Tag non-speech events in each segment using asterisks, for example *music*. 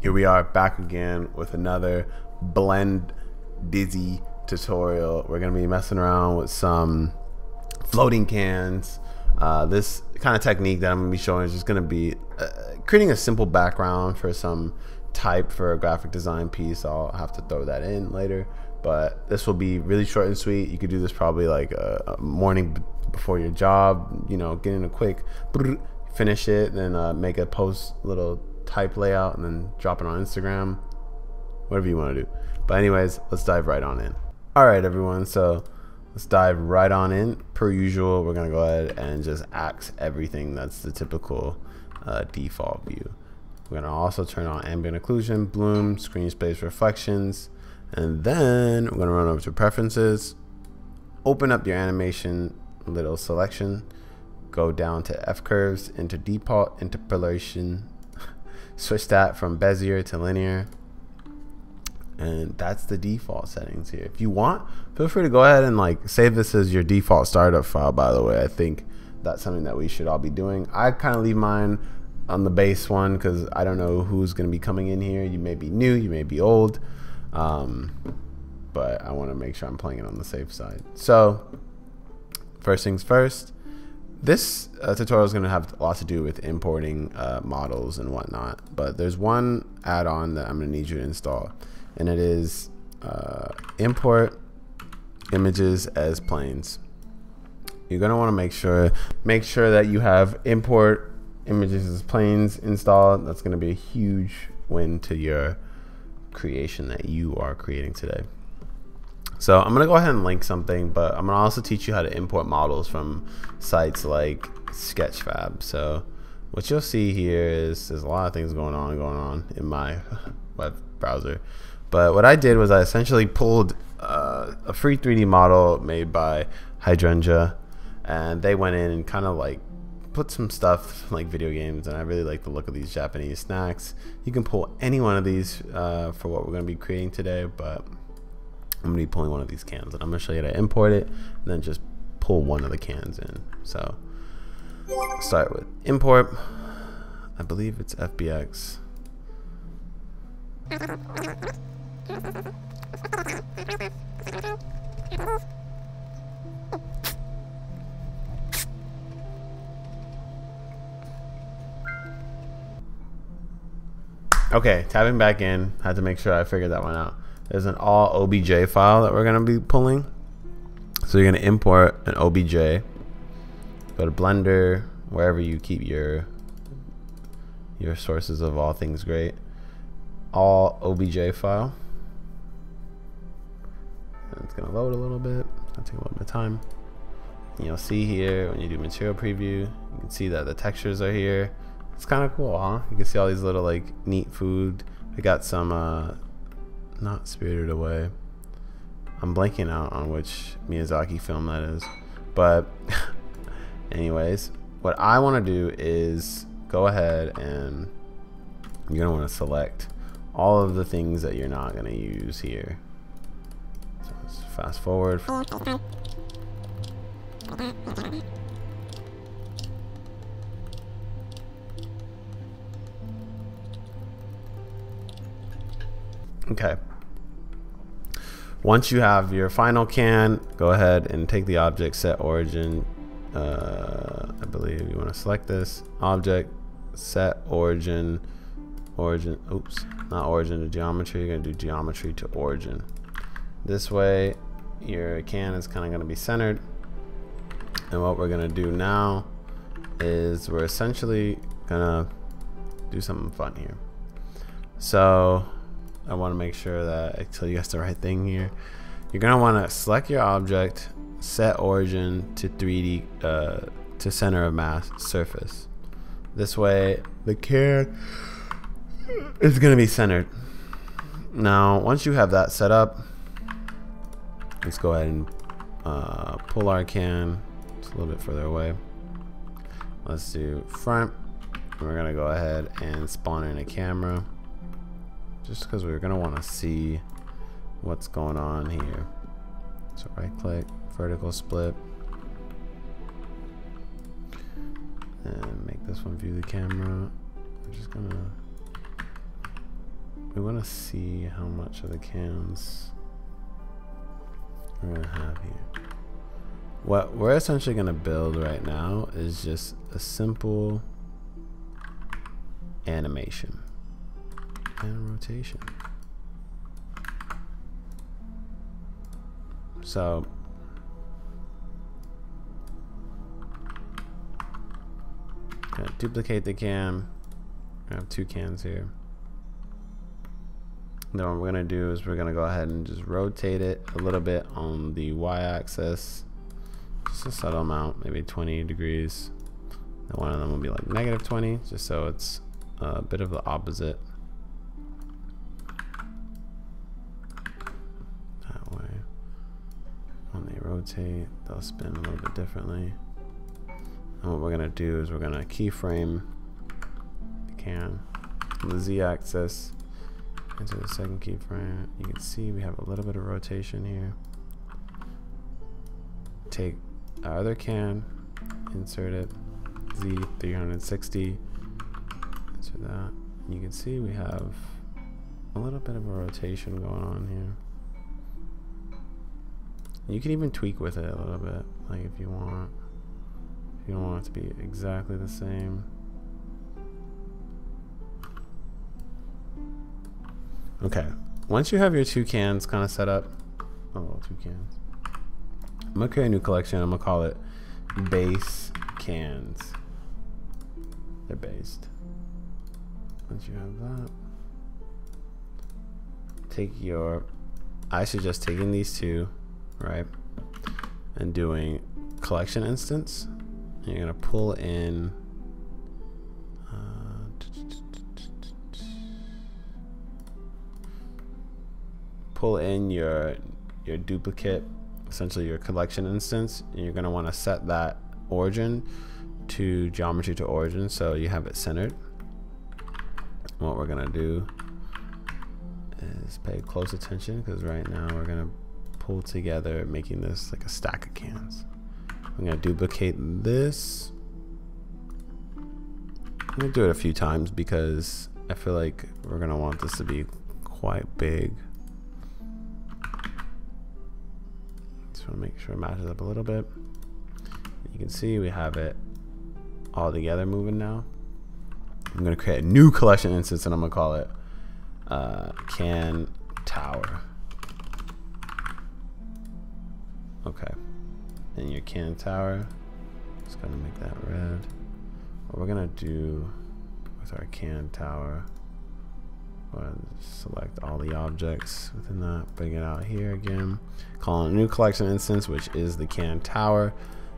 Here we are back again with another blend dizzy tutorial. We're gonna be messing around with some floating cans. Uh, this kind of technique that I'm gonna be showing is just gonna be uh, creating a simple background for some type for a graphic design piece. I'll have to throw that in later, but this will be really short and sweet. You could do this probably like a, a morning before your job, you know, get in a quick finish it, then uh, make a post little type layout and then drop it on Instagram, whatever you want to do. But anyways, let's dive right on in. All right, everyone. So let's dive right on in. Per usual, we're gonna go ahead and just axe everything. That's the typical uh, default view. We're gonna also turn on ambient occlusion, bloom, screen space reflections, and then we're gonna run over to preferences, open up your animation little selection, go down to F curves into default interpolation switch that from Bezier to linear. And that's the default settings here. If you want feel free to go ahead and like save this as your default startup file by the way. I think that's something that we should all be doing. I kind of leave mine on the base one because I don't know who's going to be coming in here. You may be new you may be old um, but I want to make sure I'm playing it on the safe side. So first things first this uh, tutorial is going to have a lot to do with importing uh, models and whatnot, but there's one add-on that I'm going to need you to install, and it is uh, import images as planes. You're going to want to make sure make sure that you have import images as planes installed. That's going to be a huge win to your creation that you are creating today. So I'm gonna go ahead and link something, but I'm gonna also teach you how to import models from sites like Sketchfab. So what you'll see here is there's a lot of things going on going on in my *laughs* web browser. But what I did was I essentially pulled uh, a free 3D model made by Hydrangea, and they went in and kind of like put some stuff like video games and I really like the look of these Japanese snacks. You can pull any one of these uh, for what we're going to be creating today, but I'm gonna be pulling one of these cans and I'm gonna show you how to import it and then just pull one of the cans in. So start with import. I believe it's FBX. Okay, tapping back in. Had to make sure I figured that one out. There's an all OBJ file that we're going to be pulling. So you're going to import an OBJ. Go to Blender, wherever you keep your your sources of all things great. All OBJ file. And it's going to load a little bit. It'll take a little bit of time. And you'll see here when you do material preview, you can see that the textures are here. It's kind of cool, huh? You can see all these little like neat food. We got some uh, not Spirited Away. I'm blanking out on which Miyazaki film that is. But *laughs* anyways, what I want to do is go ahead and you're going to want to select all of the things that you're not going to use here. So let's fast forward. Okay. Once you have your final can, go ahead and take the object set origin. Uh, I believe you want to select this object, set origin, origin, oops, not origin to geometry. You're going to do geometry to origin. This way, your can is kind of going to be centered. And what we're going to do now is we're essentially going to do something fun here. So I want to make sure that I tell you guys the right thing here. You're going to want to select your object, set origin to 3D, uh, to center of mass surface. This way, the can is going to be centered. Now, once you have that set up, let's go ahead and uh, pull our can just a little bit further away. Let's do front. We're going to go ahead and spawn in a camera just because we're going to want to see what's going on here. So right click, vertical split, and make this one view the camera. We're just going to we want to see how much of the cans we're going to have here. What we're essentially going to build right now is just a simple animation and rotation. So duplicate the cam. I have two cans here. Then what we're gonna do is we're gonna go ahead and just rotate it a little bit on the y-axis, just a subtle amount, maybe 20 degrees. And one of them will be like negative 20, just so it's a bit of the opposite. Rotate, they'll spin a little bit differently. And what we're gonna do is we're gonna keyframe the can the z-axis into the second keyframe. You can see we have a little bit of rotation here. Take our other can, insert it, Z360, insert that. You can see we have a little bit of a rotation going on here. You can even tweak with it a little bit, like if you want. If you don't want it to be exactly the same. Okay. Once you have your two cans kind of set up, oh, two cans. I'm gonna create a new collection. I'm gonna call it base cans. They're based. Once you have that, take your. I suggest taking these two, right, and doing collection instance. You're gonna pull in uh, pull in your your duplicate, essentially your collection instance, and you're gonna want to set that origin to geometry to origin so you have it centered. What we're gonna do is pay close attention because right now we're gonna pull together making this like a stack of cans. I'm gonna duplicate this. I'm gonna do it a few times because I feel like we're gonna want this to be quite big. Just want to make sure it matches up a little bit. You can see we have it all together moving now. I'm to create a new collection instance and I'm to call it uh, Can Tower. And your Can Tower, just to make that red. What we're to do with our Can Tower select all the objects within that, bring it out here again, call a new collection instance, which is the can tower.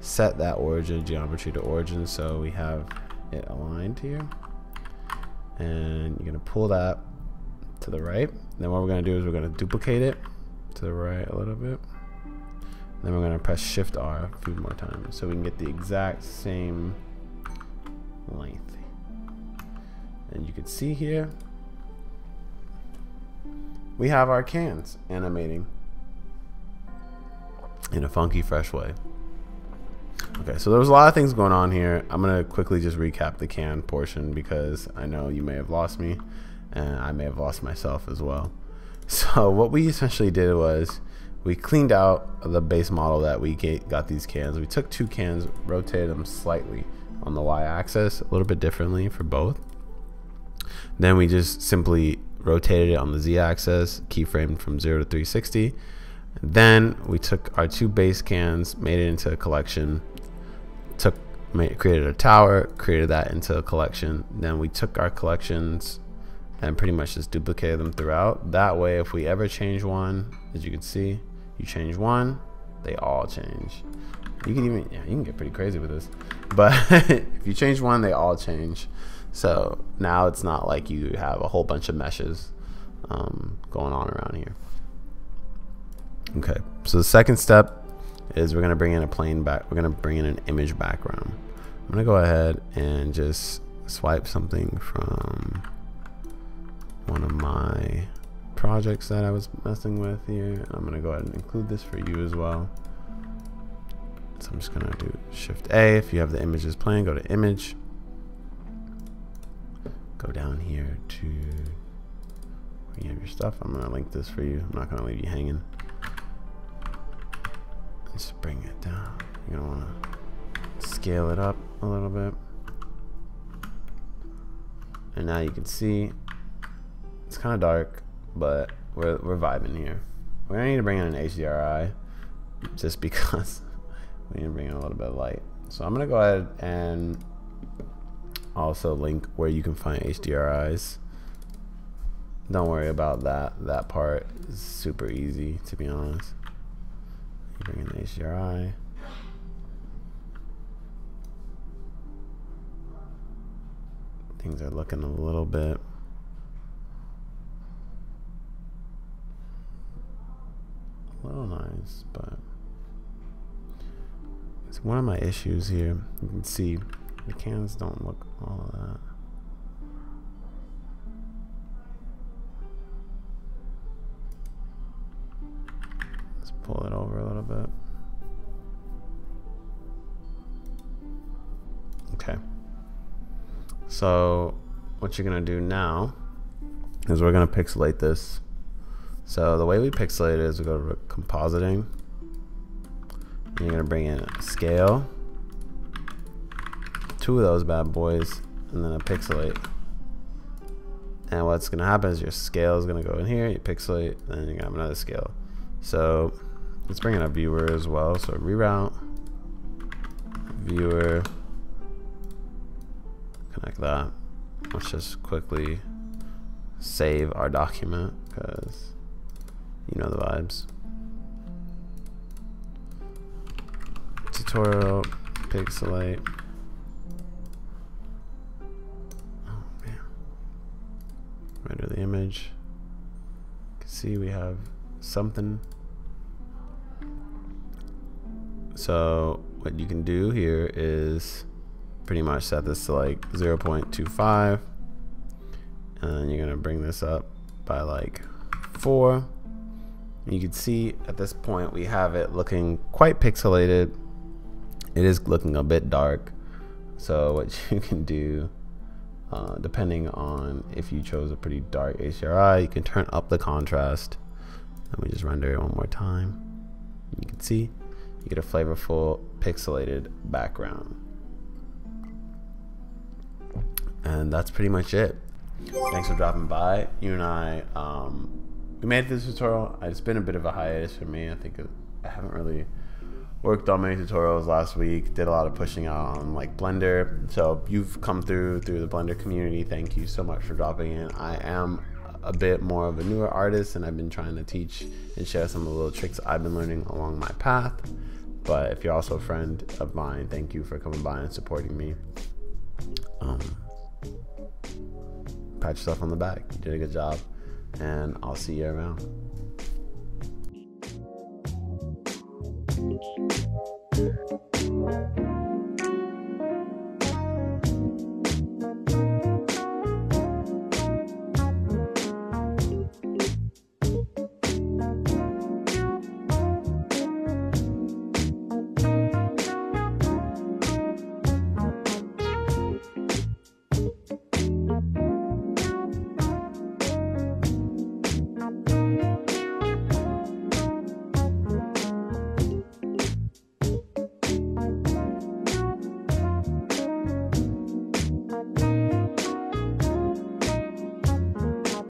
Set that origin geometry to origin so we have it aligned here. And you're gonna pull that to the right. Then what we're gonna do is we're gonna duplicate it to the right a little bit. Then we're gonna press Shift R a few more times so we can get the exact same length. And you can see here, we have our cans animating in a funky, fresh way. Okay, so there was a lot of things going on here. I'm going to quickly just recap the can portion because I know you may have lost me and I may have lost myself as well. *laughs* So what we essentially did was we cleaned out the base model that we got these cans. We took two cans, rotated them slightly on the y-axis, a little bit differently for both. Then we just simply rotated it on the z-axis, keyframed from 0 to 360. Then we took our two base cans, made it into a collection, took made, created a tower, created that into a collection. Then we took our collections and pretty much just duplicated them throughout. That way, if we ever change one, as you can see, you change one, they all change. You can even, yeah, you can get pretty crazy with this. But *laughs* if you change one, they all change. So now it's not like you have a whole bunch of meshes um, going on around here. Okay, so the second step is we're gonna bring in a plane back. We're gonna bring in an image background. I'm gonna go ahead and just swipe something from one of my projects that I was messing with here. I'm gonna go ahead and include this for you as well. So I'm just gonna do Shift A. If you have the images playing, go to Image go down here to where you have your stuff. I'm gonna link this for you. I'm not gonna leave you hanging. Just bring it down. You're gonna wanna scale it up a little bit. And now you can see it's kind of dark, but we're, we're vibing here. We're gonna need to bring in an HDRI just because *laughs* we need to bring in a little bit of light. So I'm gonna go ahead and also link where you can find HDRIs. Don't worry about that. That part is super easy to be honest. You bring in the HDRI. Things are looking a little bit little nice, but it's one of my issues here. You can see the cans don't look all that. Let's pull it over a little bit. Okay. So what you're gonna do now is we're gonna pixelate this. So the way we pixelate it is we go to compositing. And you're gonna bring in scale two of those bad boys and then a pixelate. And what's gonna happen is your scale is gonna go in here, you pixelate, then you're gonna have another scale. So let's bring in a viewer as well. So reroute, viewer, connect that. Let's just quickly save our document because you know the vibes. Tutorial, pixelate. Oh, render the image. You can see we have something. So what you can do here is pretty much set this to like 0.25 and then you're gonna bring this up by like four you can see at this point we have it looking quite pixelated it is looking a bit dark so what *laughs* you can do uh, depending on if you chose a pretty dark HDRI, you can turn up the contrast. Let me just render it one more time. You can see you get a flavorful pixelated background. And that's pretty much it. Thanks for dropping by. You and I, um, we made this tutorial. It's been a bit of a hiatus for me. I think I haven't really worked on many tutorials last week. Did a lot of pushing out on like blender. So you've come through through the blender community. Thank you so much for dropping in. I am a bit more of a newer artist and i've been trying to teach and share some of the little tricks i've been learning along my path. But if you're also a friend of mine thank you for coming by and supporting me. Um, pat yourself on the back. You did a good job and i'll see you around.